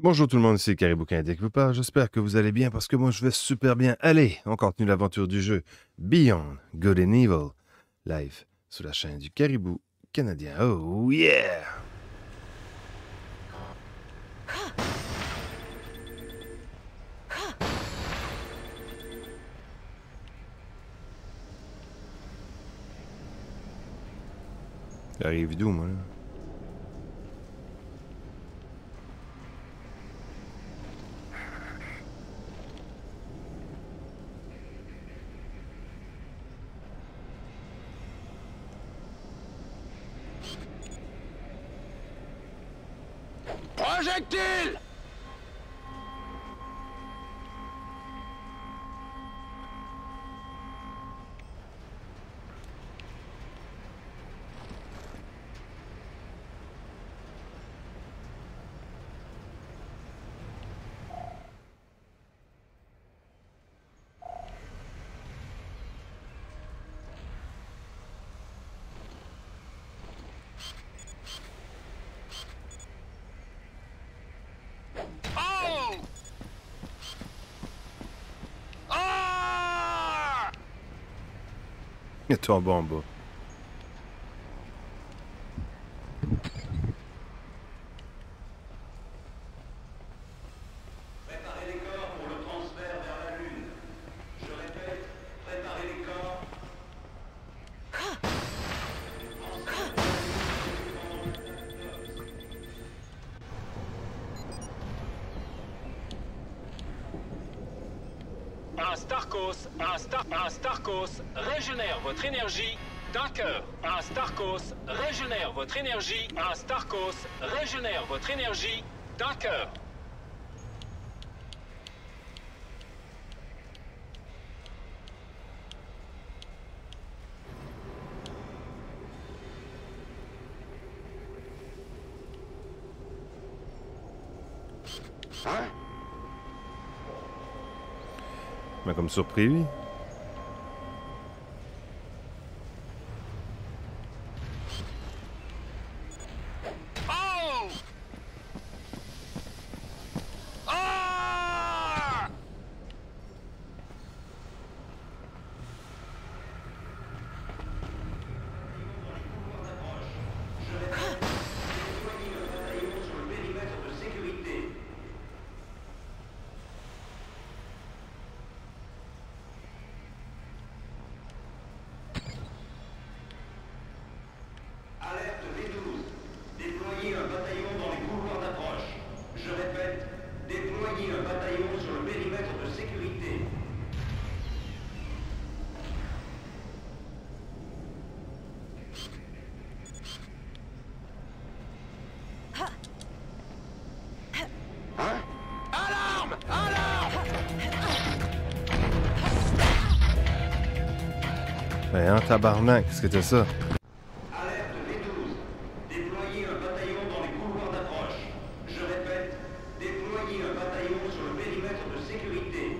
Bonjour tout le monde, c'est Caribou Canadien qui vous parle. J'espère que vous allez bien parce que moi je vais super bien. Allez, on continue l'aventure du jeu Beyond Good and Evil, live sur la chaîne du Caribou Canadien. Oh yeah! J'arrive d'où, moi, là? Deal! Il est Un Starkos, un, Star, un Starkos régénère votre énergie d'un cœur. Un Starkos régénère votre énergie. Un Starkos régénère votre énergie d'un cœur. Comme surpris, lui. Tabarnak, qu'est-ce que c'est ça? Alerte V12. Déployez un bataillon dans les couloirs d'approche. Je répète, déployez un bataillon sur le périmètre de sécurité.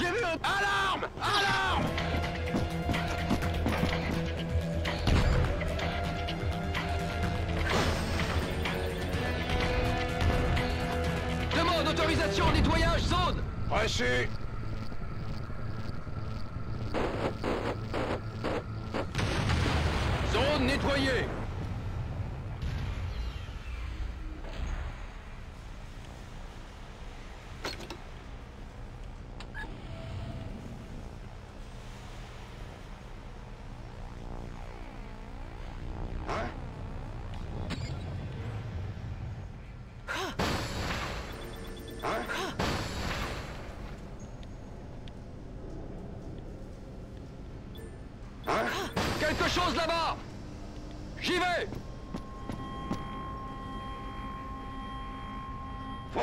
J'ai vu un... Alarme Alarme. Demande autorisation au nettoyage zone. Reçu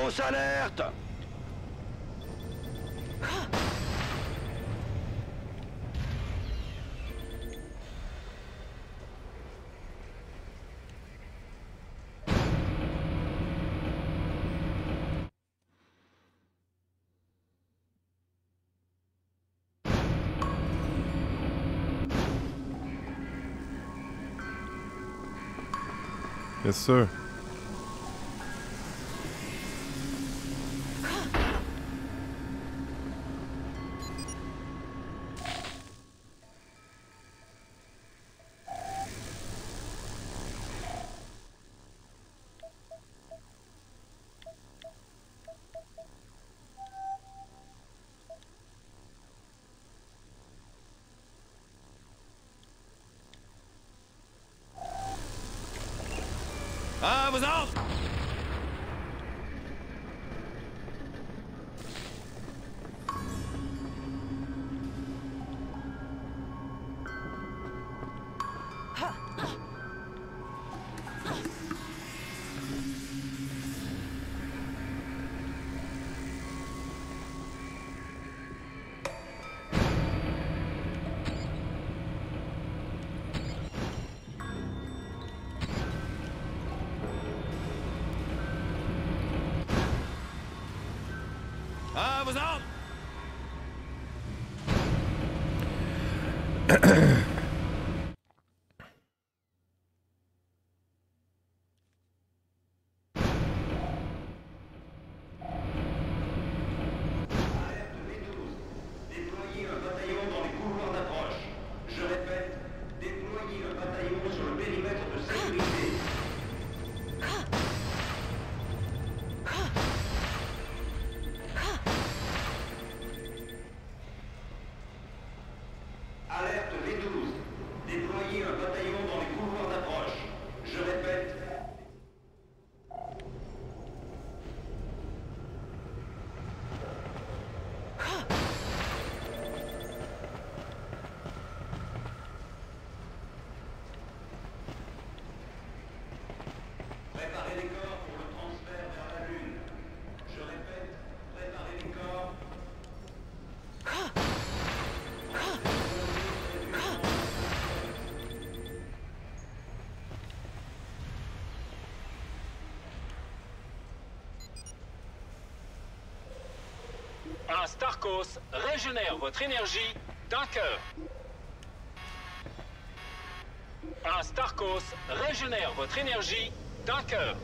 Fausse alerte Yes, sir. grâce Tarkos régénère votre énergie d'un cœur. Un Starkos régénère votre énergie d'un cœur.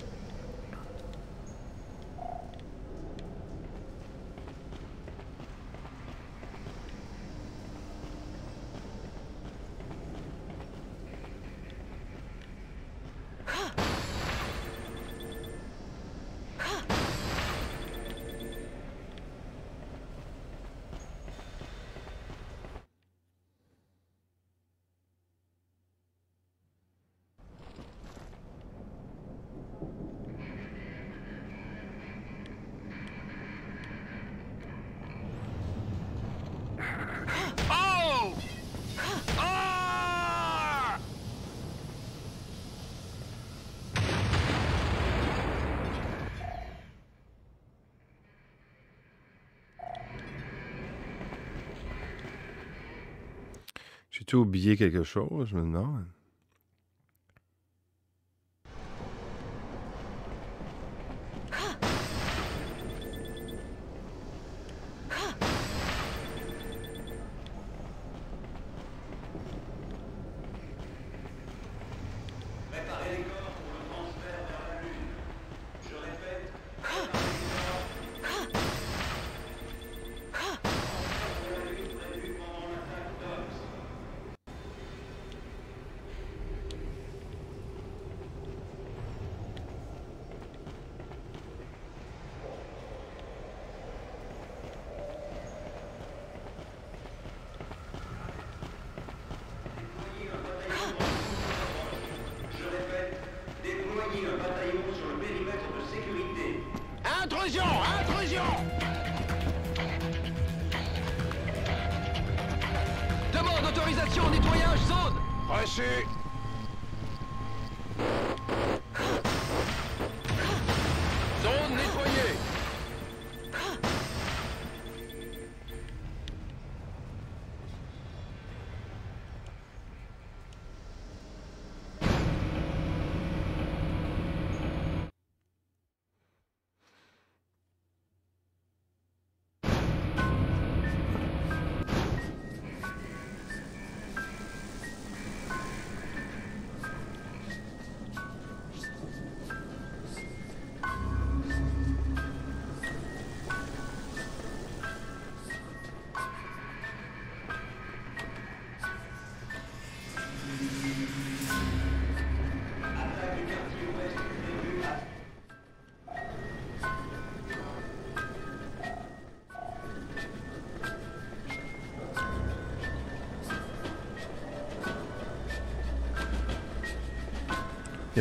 tu oublié quelque chose, je me? She.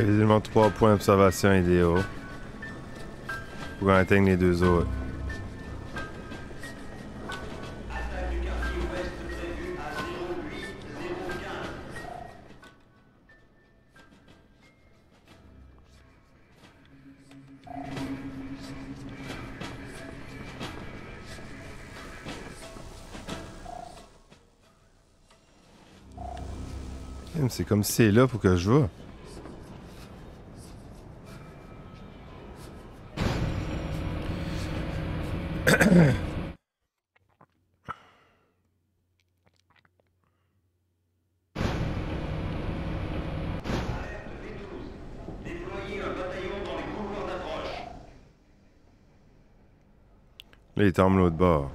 Il y a trois points d'observation idéaux. Pour qu'on atteigne les deux autres. Attaque du quartier ouest prévue à 08015. C'est comme si c'est là pour que je vois. Il est en l'autre bord.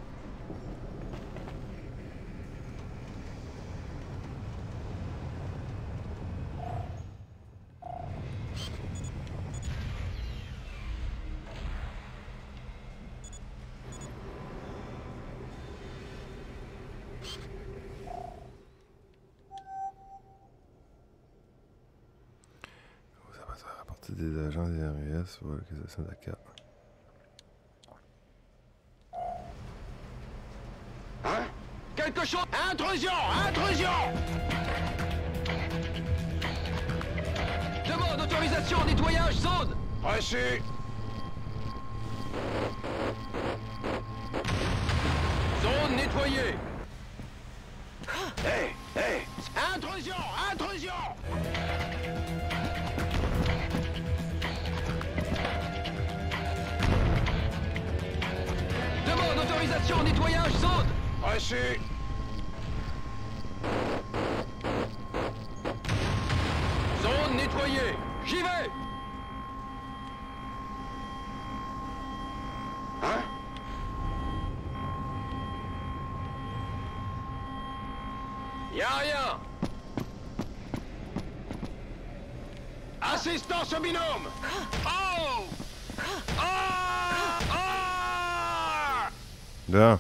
Ça va ça rapporter des agents des RES pour l'utilisation de la carte. Quelque chose Intrusion Intrusion. Demande autorisation nettoyage zone. Reçu. Zone nettoyée. Hé, hé Intrusion Intrusion. Demande autorisation nettoyage zone. Reçu. Y'a rien. Assistance au binôme. Oh. Ah. Ah.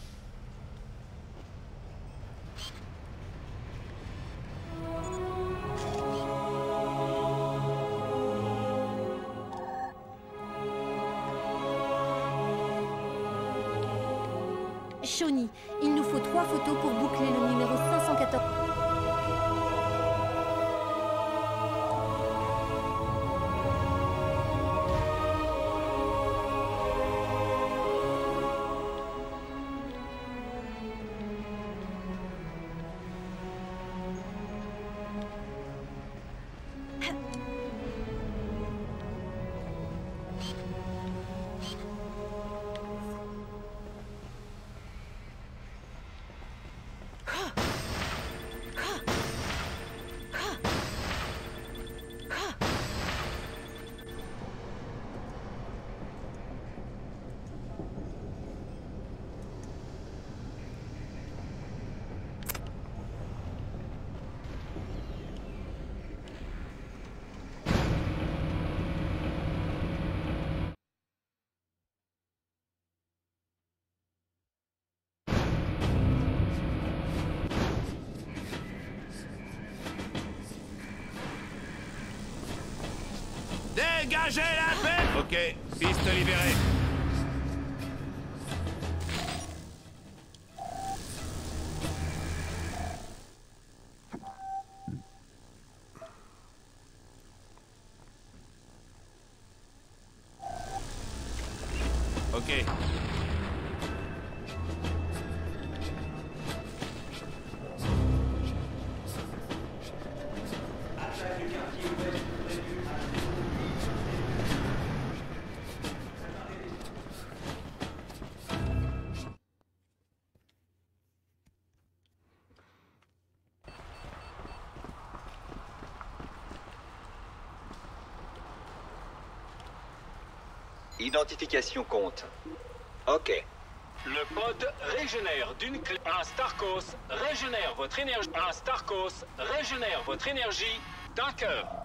Ok, piste libérée. Ok. Identification compte. Ok. Le pod régénère d'une clé. Un Starkos régénère votre énergie. Un Starkos régénère votre énergie d'un cœur.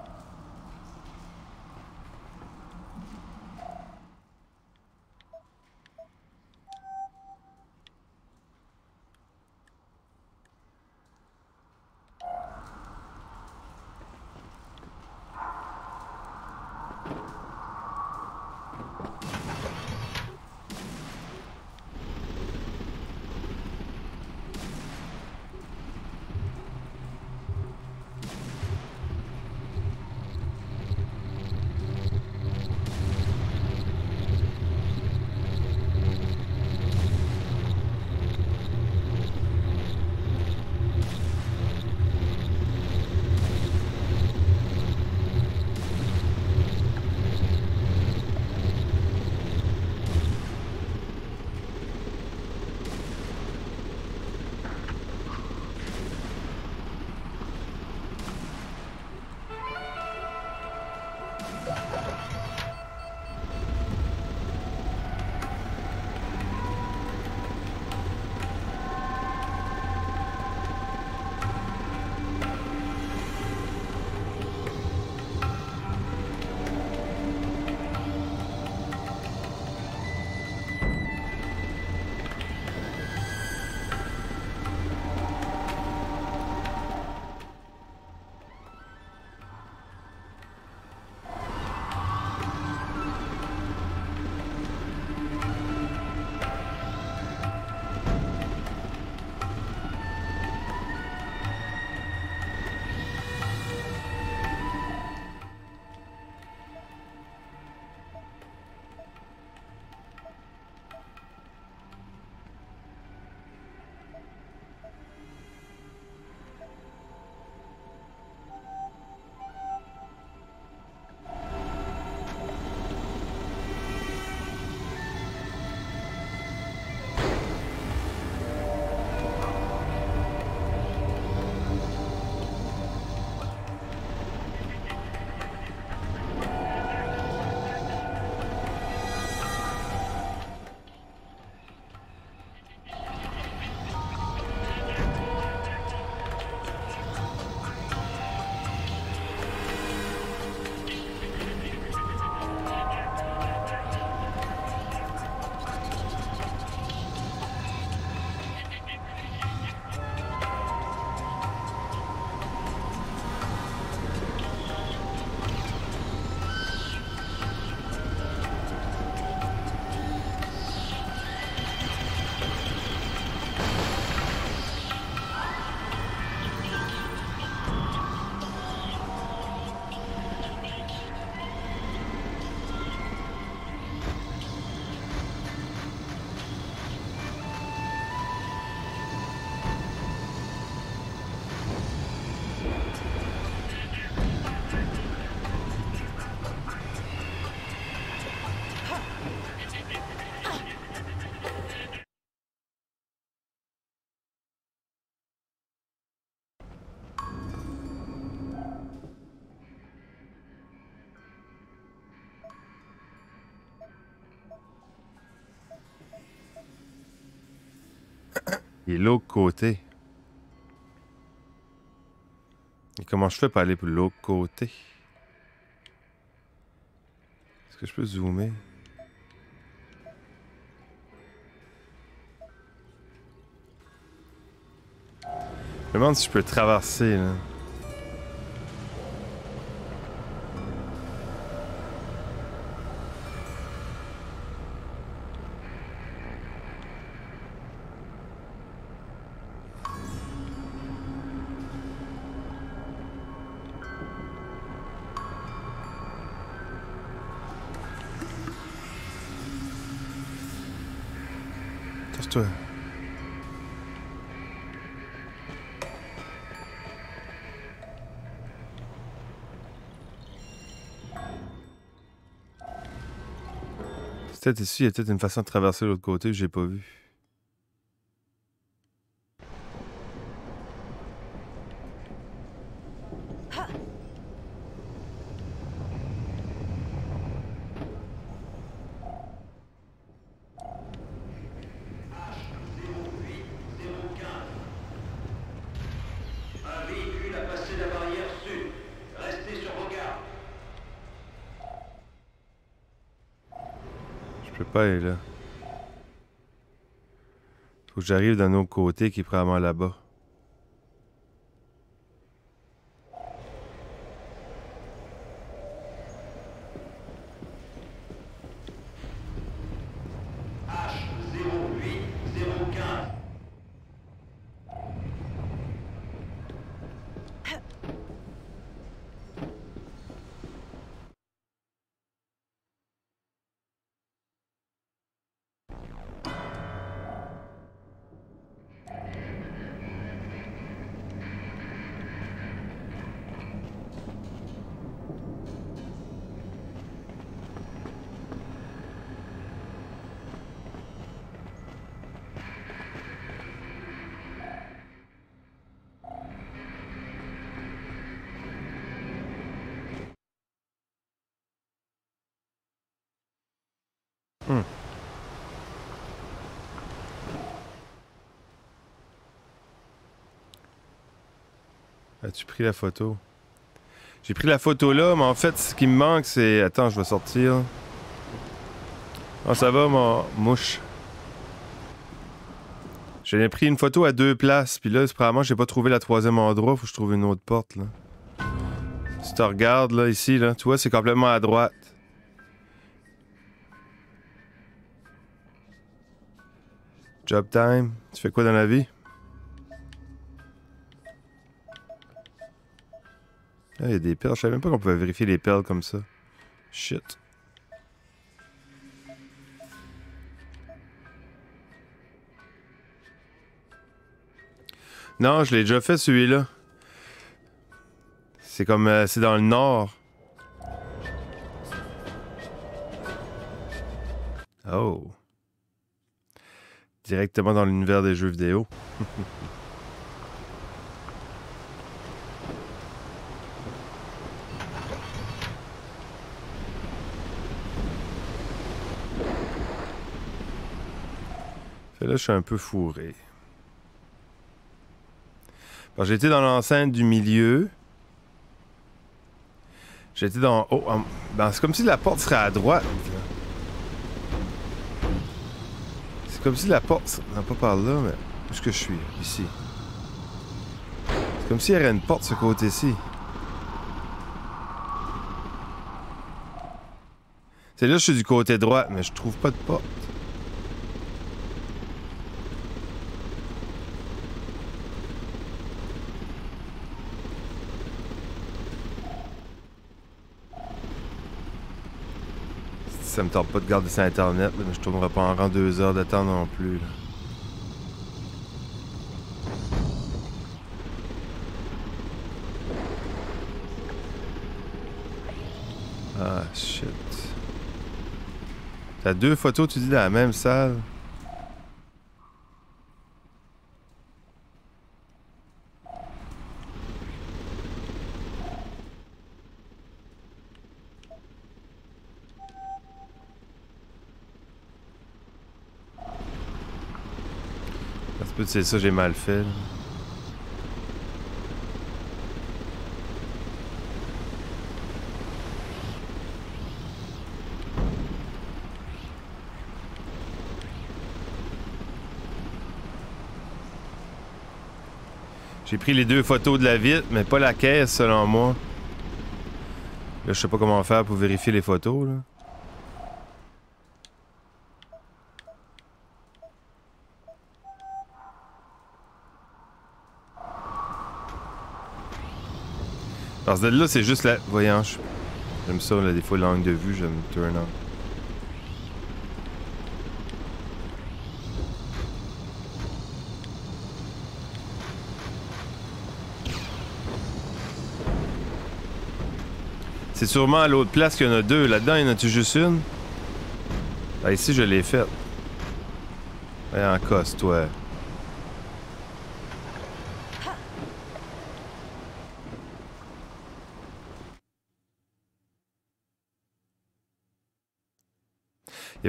Il est l'autre côté. Et comment je fais pour aller pour l'autre côté? Est-ce que je peux zoomer? Je me demande si je peux traverser, là. Peut-être ici, il y a peut-être une façon de traverser l'autre côté que j'ai pas vu. Un véhicule a passé la barrière sud. Restez sur vos gardes. Aller là. Faut que j'arrive d'un autre côté qui est probablement là-bas. La photo? J'ai pris la photo là, mais en fait, ce qui me manque, c'est. Attends, je vais sortir. Ah, ça va, mon mouche. J'ai pris une photo à deux places, puis là, probablement, j'ai pas trouvé la troisième endroit, faut que je trouve une autre porte, là. Si tu regardes, là, ici, là, tu vois, c'est complètement à droite. Job time. Tu fais quoi dans la vie? Ah, il y a des perles. Je savais même pas qu'on pouvait vérifier les perles comme ça. Shit. Non, je l'ai déjà fait celui-là. C'est comme. euh, c'est dans le nord. Oh. Directement dans l'univers des jeux vidéo. Là, je suis un peu fourré. J'étais dans l'enceinte du milieu. J'étais dans. Oh, c'est comme si la porte serait à droite. C'est comme si la porte. Non, pas par là, mais. Où est-ce que je suis? Ici. C'est comme s'il y avait une porte ce côté-ci. C'est là que je suis du côté droit, mais je trouve pas de porte. Ça me tente pas de garder ça internet, mais je tournerai pas en rang deux heures de non plus. là. Ah shit. T'as deux photos, tu dis, dans la même salle? Peut-être c'est ça j'ai mal fait. J'ai pris les deux photos de la vitre, mais pas la caisse selon moi. Là, je sais pas comment faire pour vérifier les photos. Parce que là, c'est juste la. Voyons, j'aime ça, là, des fois, l'angle de vue, j'aime turn on. C'est sûrement à l'autre place qu'il y en a deux. Là-dedans, il y en a-tu juste une? Ah, ici, je l'ai faite. Ouais, en cosse, toi.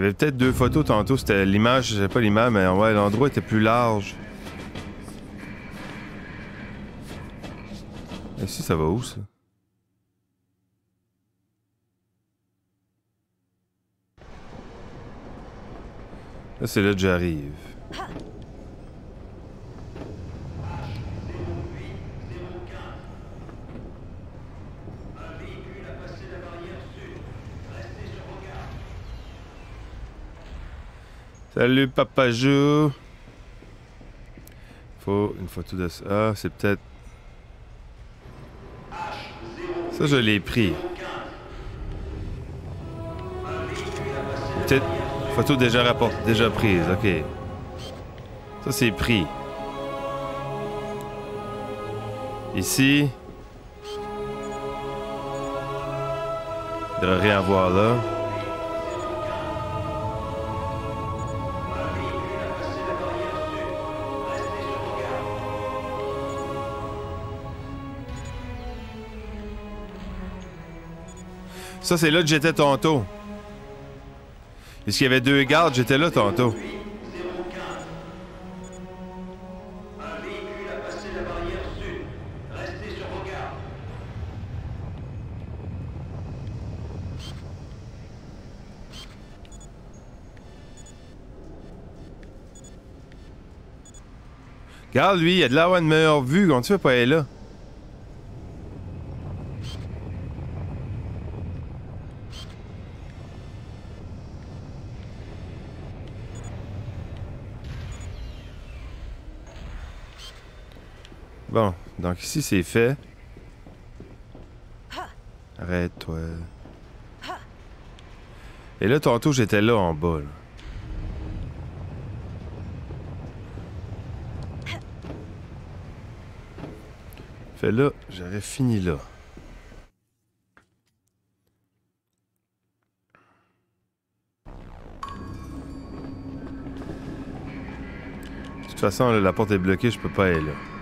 Il y avait peut-être deux photos tantôt. C'était l'image, je pas l'image, mais ouais, l'endroit était plus large. Ici, ça va où, ça? Là, c'est là que j'arrive. Salut Papa Jou. Faut une photo de ça. Ah, c'est peut-être. Ça, je l'ai pris. Peut-être photo déjà déjà prise. Ok. Ça, c'est pris. Ici. Il devrait rien avoir là. Ça, c'est là que j'étais tantôt. Puisqu'il y avait deux gardes, j'étais là tantôt. Regarde, lui, il a de l'avoir une meilleure vue. Comment tu fais pas aller là? Bon, donc ici c'est fait. Arrête-toi. Et là, tantôt, j'étais là en bas. là. Fait là, j'aurais fini là. De toute façon, là, la porte est bloquée, je peux pas aller là.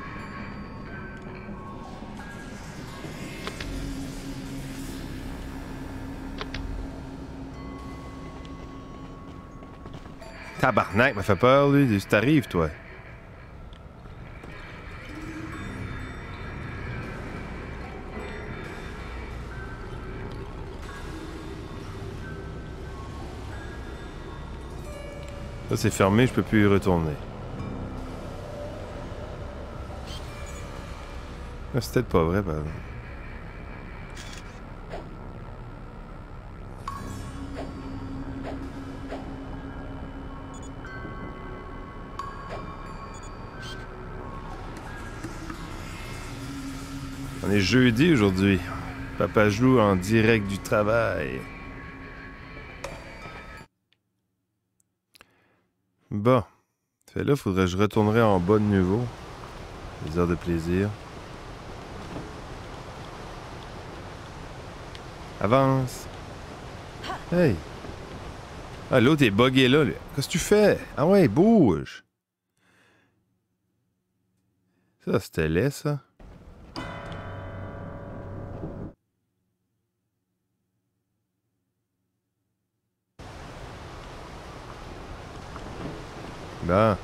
Tabarnak, m'a fait peur, lui. Tu t'arrives, toi? Ça, c'est fermé, je peux plus y retourner. Ah, C'est peut-être pas vrai, par exemple. On jeudi aujourd'hui. Papa joue en direct du travail. Bon. Fait là, faudrait que je retournerai en bas de nouveau. Les heures de plaisir. Avance. Hey. Ah, l'autre est buggé là. lui. Qu'est-ce que tu fais? Ah ouais, bouge. Ça, c'était laid, ça. Bon.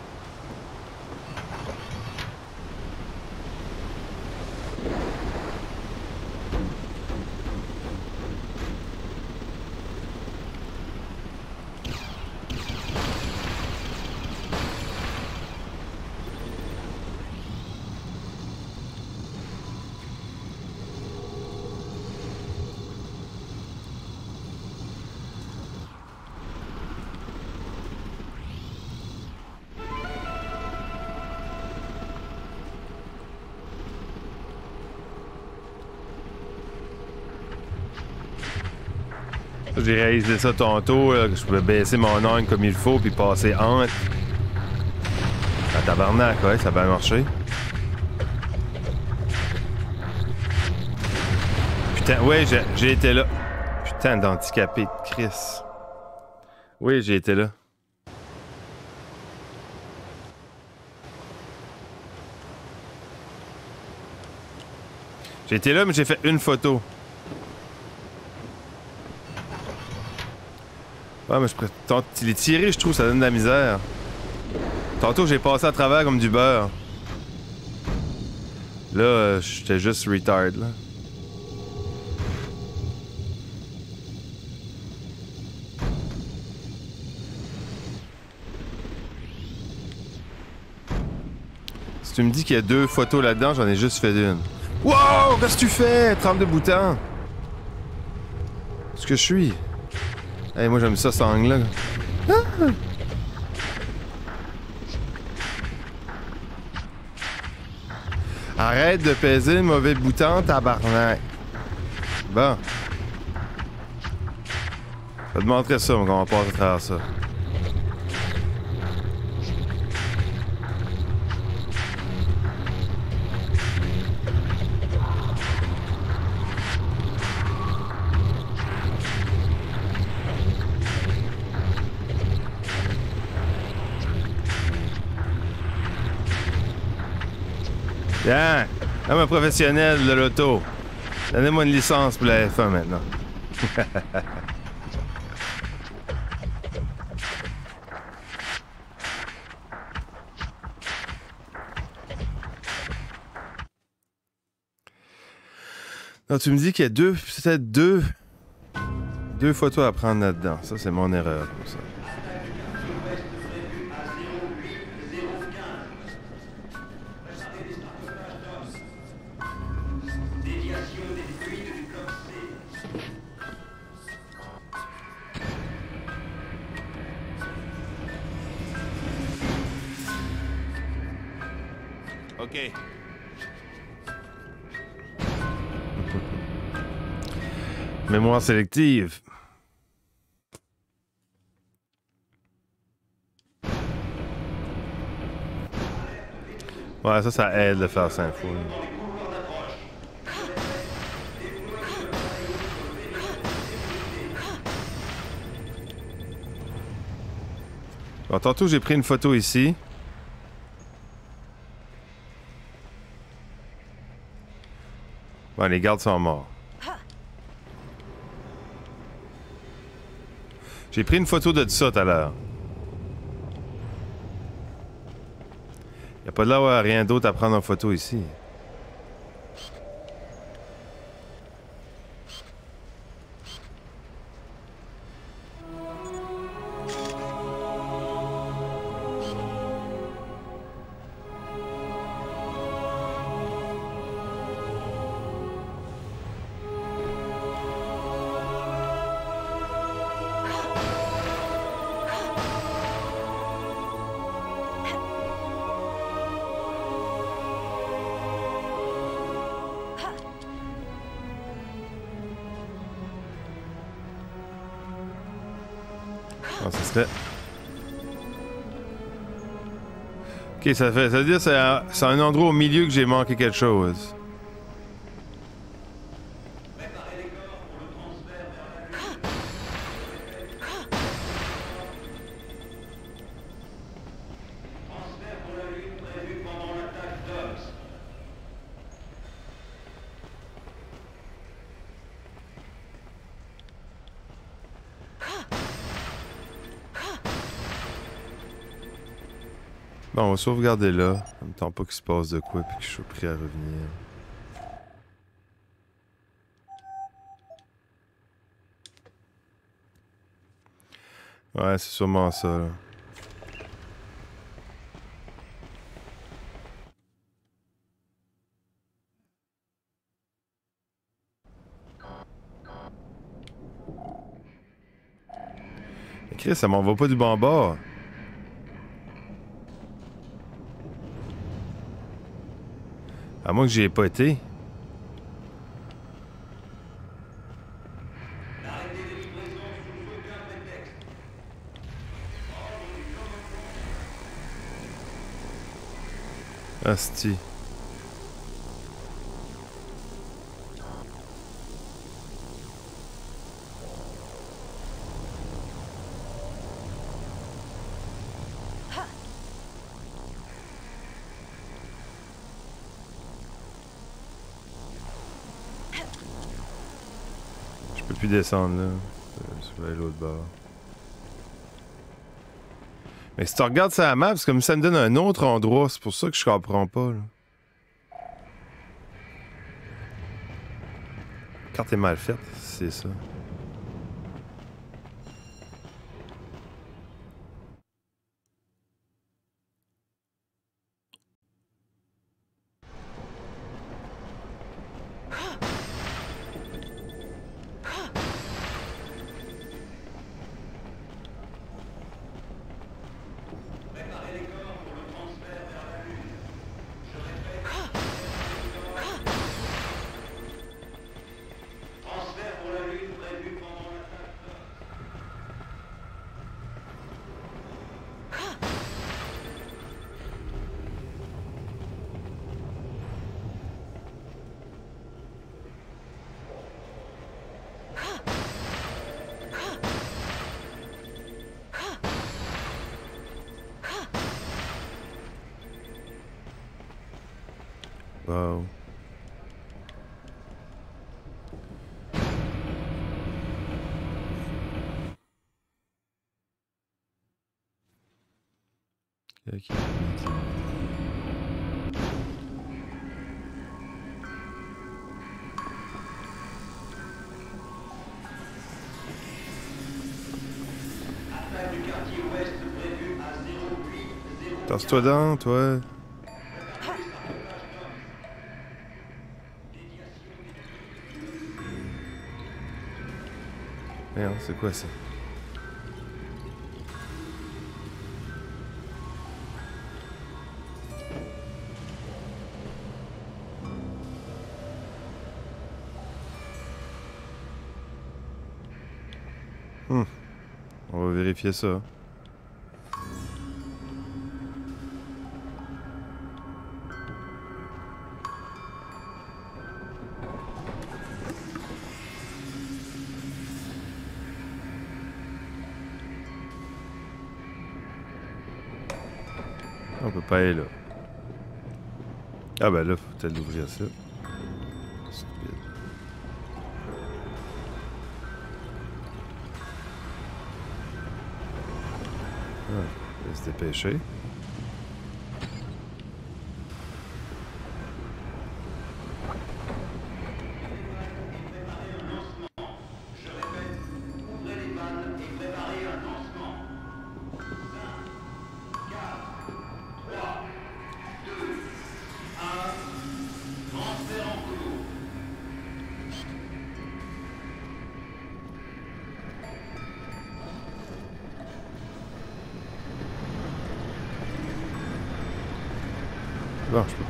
J'ai réalisé ça tantôt, que je pouvais baisser mon angle comme il faut puis passer entre. Ah, tabarnak, ouais, ça a bien marché. Putain, ouais, j'ai été là. Putain d'handicapé de Chris. Oui, j'ai été là. J'ai été là, mais j'ai fait une photo. Ouais, mais je pré- tant- Les tirés, je trouve, ça donne de la misère. Tantôt, j'ai passé à travers comme du beurre. Là, euh, j'étais juste retard, là. Si tu me dis qu'il y a deux photos là-dedans, j'en ai juste fait une. Wow! Qu'est-ce que tu fais? Trempe de bouton? Ce que je suis. Hey, moi, j'aime ça, cet angle-là. Ah! Arrête de peser le mauvais bouton, tabarnak. Bon. Je vais te montrer ça, comment on passe à travers ça. Bien. Comme un professionnel de l'auto. Donnez-moi une licence pour la F1 maintenant. Non, tu me dis qu'il y a deux, peut-être deux, deux photos à prendre là-dedans. Ça, c'est mon erreur. Ça. Mémoire sélective. Ouais, ça, ça aide de faire ça info. Bon, tantôt, j'ai pris une photo ici. Bon, les gardes sont morts. J'ai pris une photo de ça tout à l'heure. N'y a pas de là rien d'autre à prendre en photo ici. Ça. Ok, ça fait. Ça veut dire que c'est un endroit au milieu que j'ai manqué quelque chose. On va sauvegarder là. En même temps pas qu'il se passe de quoi puis que je sois prêt à revenir. Ouais, c'est sûrement ça. là. Chris, ça m'en va pas du bon bord. À moins que j'y ai pas été. Asti. Plus descendre là. Euh, Je vais aller l'autre bord. Mais si tu regardes ça à la map, c'est comme ça me donne un autre endroit. C'est pour ça que je comprends pas. Là. La carte est mal faite, c'est ça. 08 Tasse-toi dans, toi. Merde, c'est quoi ça? Hmm. On va vérifier ça. Aller là. Ah ben là, faut peut-être ouvrir ça. Ah, se dépêcher.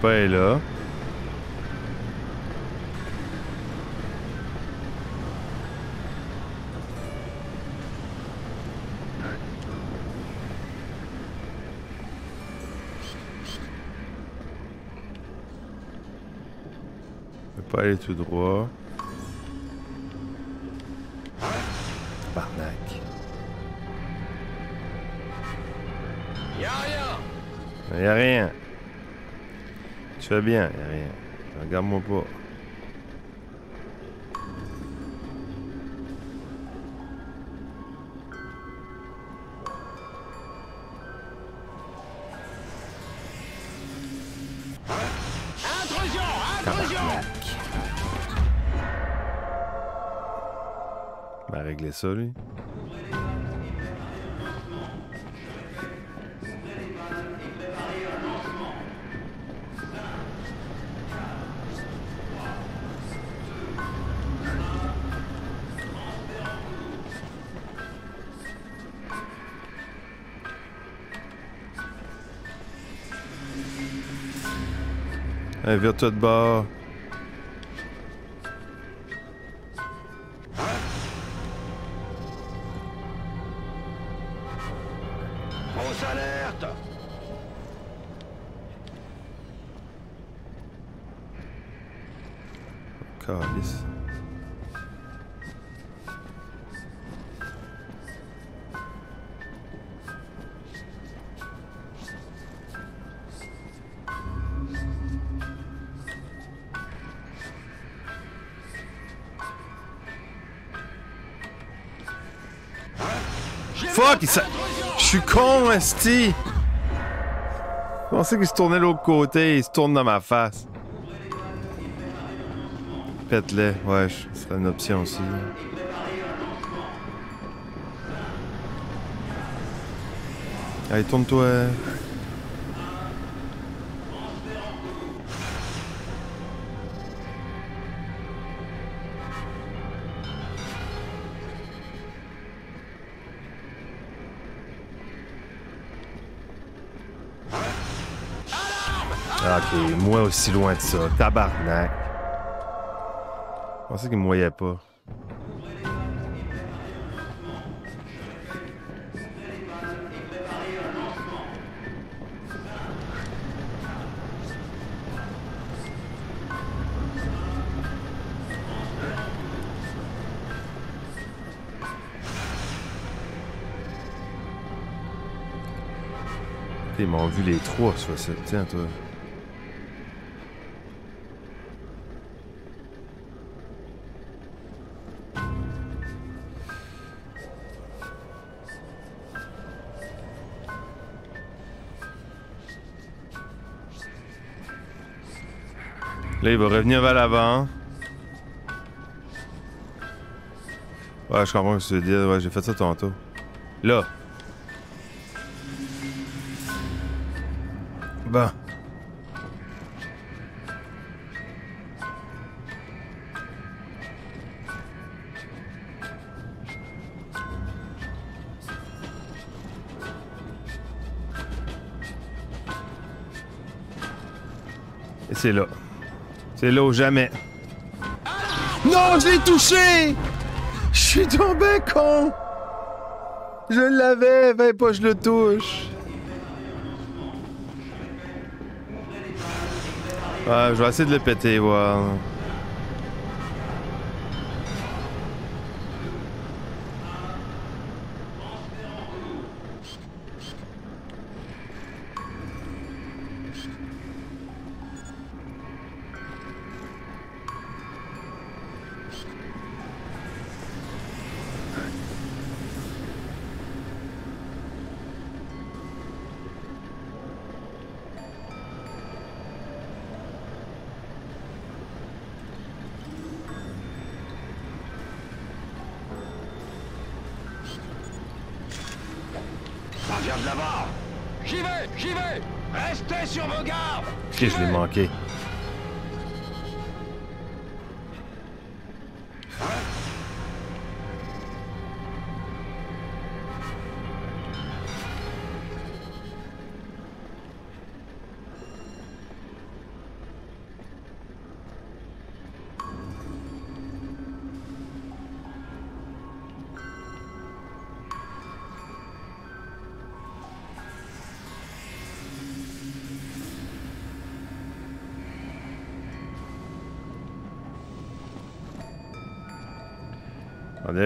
Pas aller là. Je peux pas aller tout droit. Barnac. Y'a rien Y a rien. Tu fais bien, rien. Regarde-moi pas. Intrusion Intrusion Ben, régler ça, lui. Vire-toi de bord. Esti! Je pensais qu'il se tournait l'autre côté, il se tourne dans ma face. Pète-le, ouais, ce serait une option aussi. Allez, tourne-toi. Ok, moi aussi loin de ça. Tabarnak. Je pensais qu'il me voyait pas. Ils m'ont vu les trois, soit ça. Tiens, toi. Là, il va revenir vers l'avant. Ouais, je comprends ce que tu veux dire. Ouais, j'ai fait ça tantôt. Là. Bon. Et c'est là. C'est là ou jamais. Non, je l'ai touché! Je suis tombé con! Je l'avais, ben pas je le touche. Ouais, je vais essayer de le péter, voir. J'y vais Restez sur vos gardes Ok, je l'ai manqué.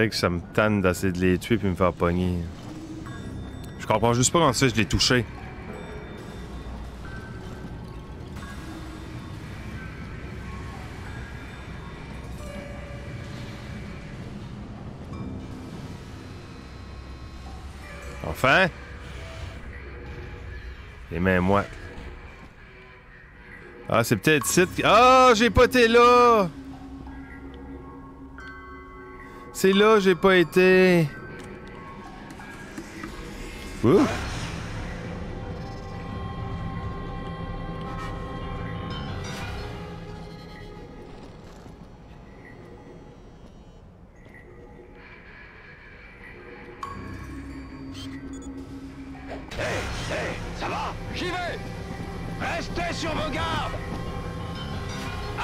Que ça me tanne d'essayer de les tuer puis me faire pogner. Je comprends juste pas comment ça je l'ai touché. Enfin! Les mains moites. Ah, c'est peut-être ici. Ah, j'ai pas été là! C'est là, j'ai pas été. Ça va? J'y vais. Restez sur vos gardes.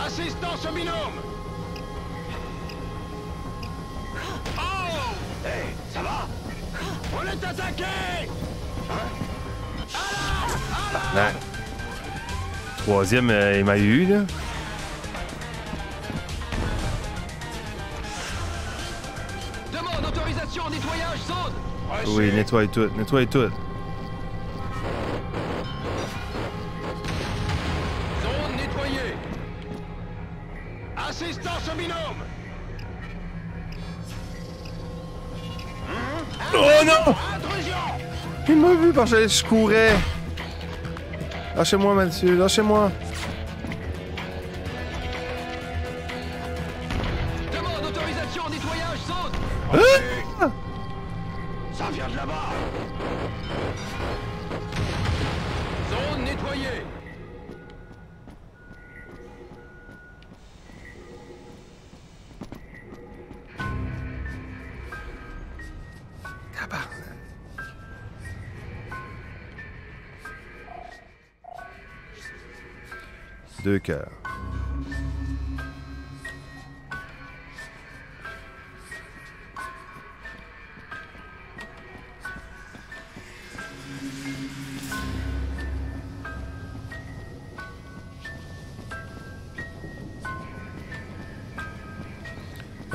Assistance au binôme Hé, ça va? On est attaqué! Hein? Troisième, euh, il m'a eu, là. Demande autorisation nettoyage zone Oui, nettoie tout, nettoie tout. Je courais. Lâchez-moi, monsieur, lâchez-moi.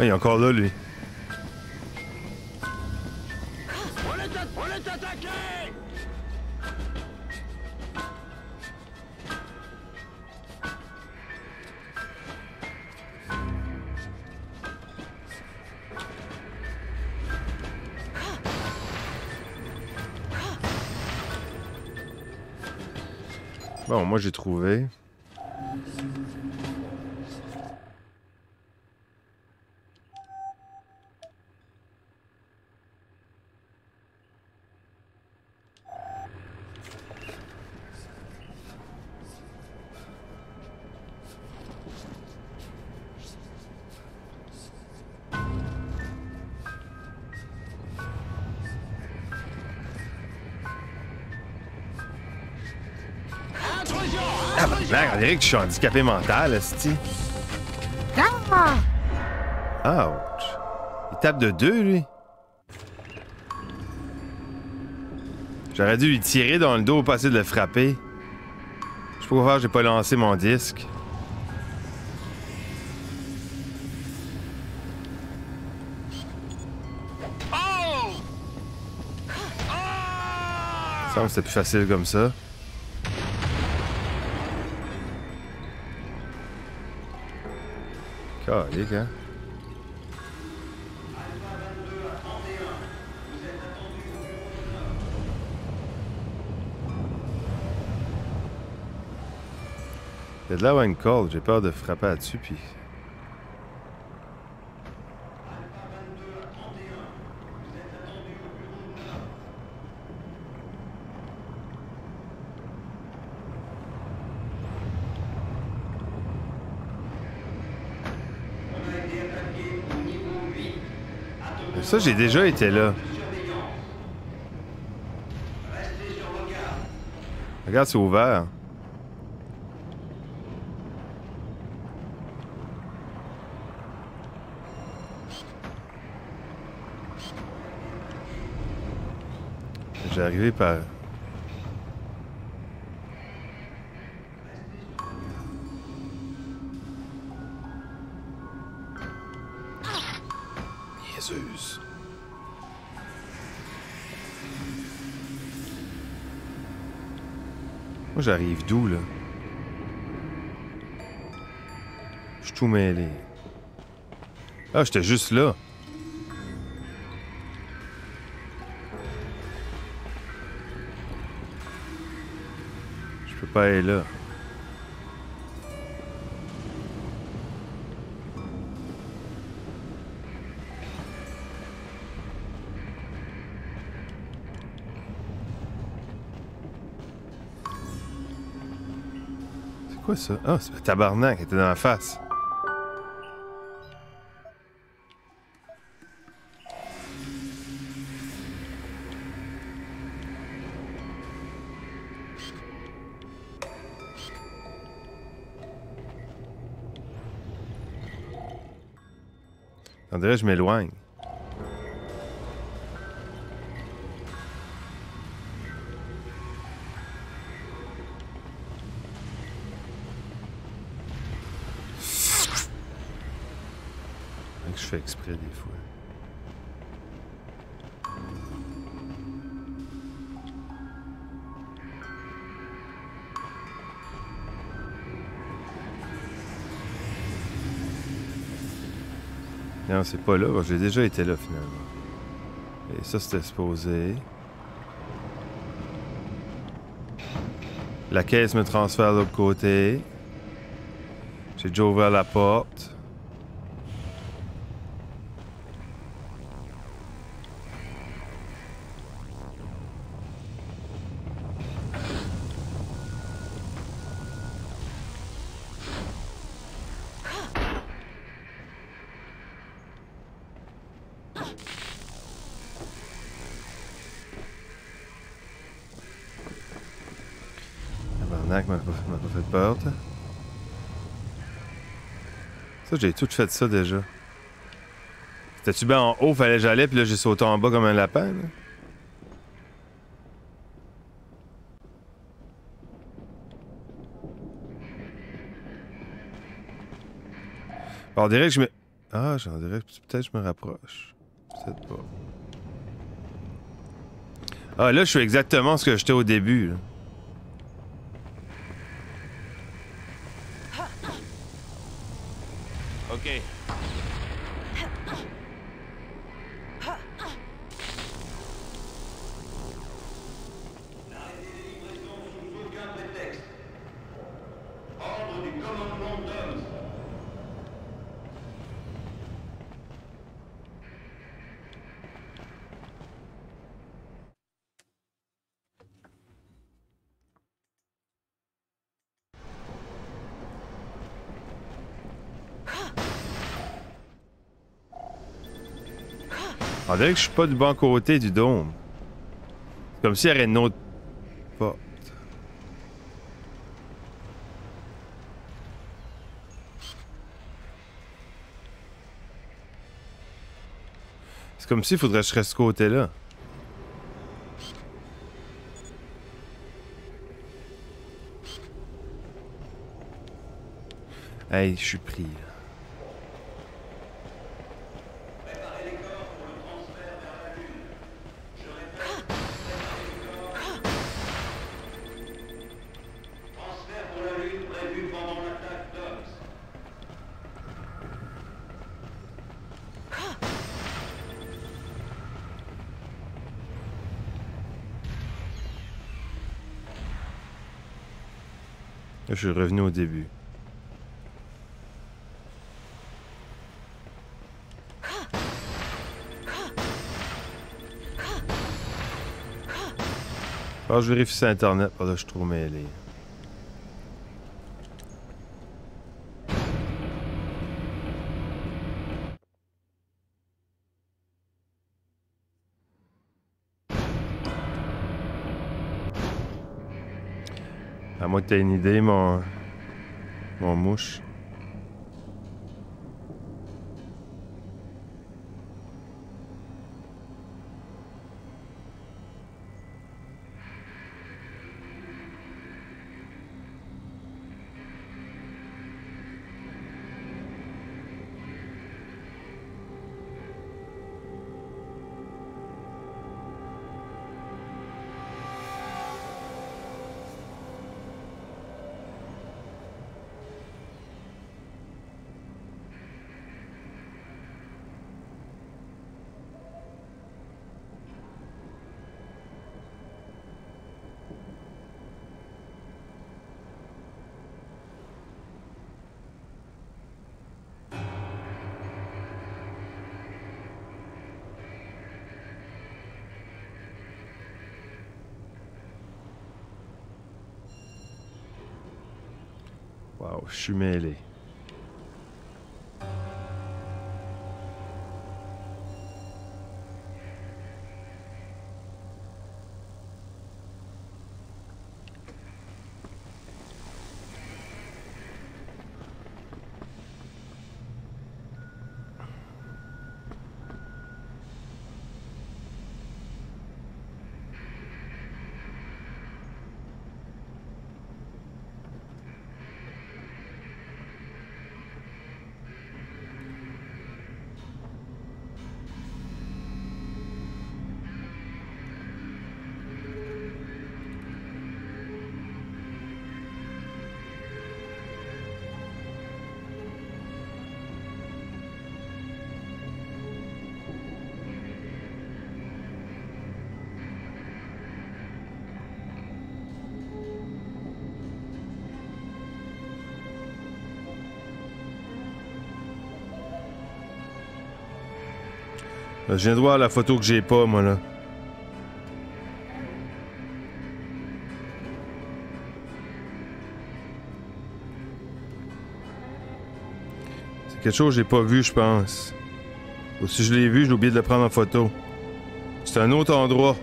Ah, il est encore là, lui. On est, attaqué. Bon, moi, j'ai trouvé. Que je suis handicapé mental, esti. Ouch. Il tape de deux, lui. J'aurais dû lui tirer dans le dos au passé de le frapper. Je sais pas quoi faire, j'ai pas lancé mon disque. Oh. Ça me semble que c'était plus facile comme ça. Calique, hein? Il y a de une call, j'ai peur de frapper là-dessus, puis... Ça, j'ai déjà été là. Regarde, c'est ouvert. J'ai arrivé par... J'arrive d'où, là? Je tout mêlé. Ah, j'étais juste là. Je peux pas aller là. Ah, c'est le tabarnak, il était dans la face. On dirait que je m'éloigne. exprès des fois. Non, c'est pas là. J'ai déjà été là, finalement. Et ça, c'était supposé. La caisse me transfère de l'autre côté. J'ai déjà ouvert la porte. J'ai tout fait ça déjà. C'était-tu bien en haut, fallait j'allais, puis là, j'ai sauté en bas comme un lapin, là? On dirait que je me... Ah, j'en dirais que peut-être je me rapproche. Peut-être pas. Ah, là, je suis exactement ce que j'étais au début, là. On dirait que je suis pas du bon côté du dôme. C'est comme s'il y avait une autre porte. C'est comme s'il faudrait que je de ce côté-là. Hey, je suis pris. Suis revenu au début. Alors, je vérifie sur Internet, parce que je suis trop mêlé. Moins que tu aies une idée, mon. Mon mouche. Wow, je suis mêlé. Je viens de voir la photo que j'ai pas, moi, là. C'est quelque chose que j'ai pas vu, je pense. Ou si je l'ai vu, j'ai oublié de le prendre en photo. C'est un autre endroit.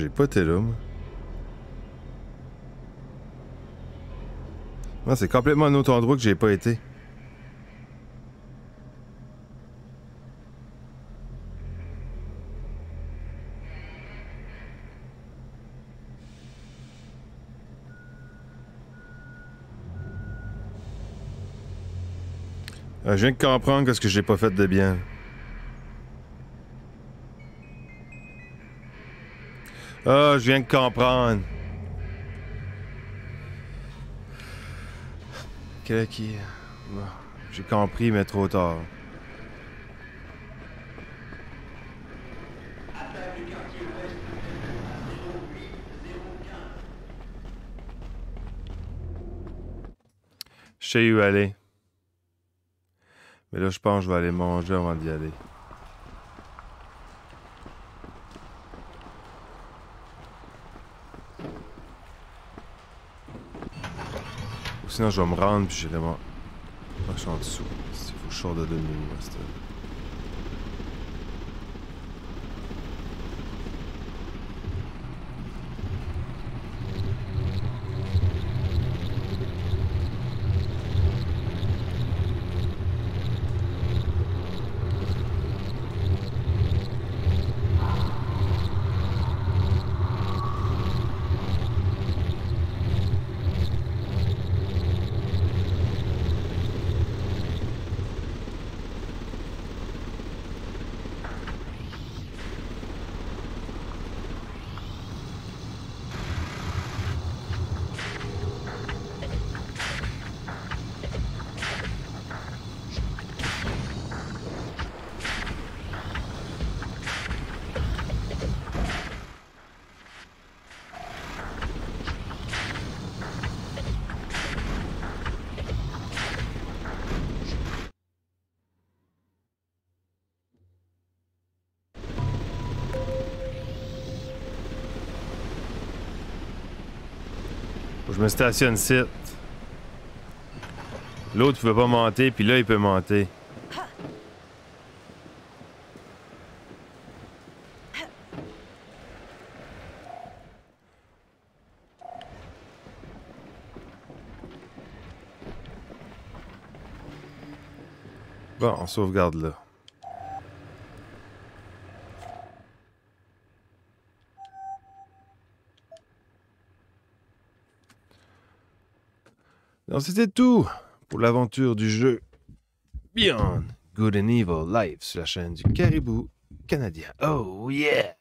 J'ai pas moi. Non, c'est complètement un autre endroit que j'ai pas été. Euh, je viens de comprendre que ce que j'ai pas fait de bien. Ah, je viens de comprendre. Quel qui? J'ai compris, mais trop tard. Je sais où aller. Mais là, je pense que je vais aller manger avant d'y aller. Sinon, je vais me rendre, puis j'ai vraiment. Je suis en dessous. Il faut que je sorte de 2000, je me stationne site. L'autre, peut pas monter, puis là, il peut monter. Bon, on sauvegarde là. C'était tout pour l'aventure du jeu Beyond Good and Evil live sur la chaîne du Caribou canadien. Oh yeah!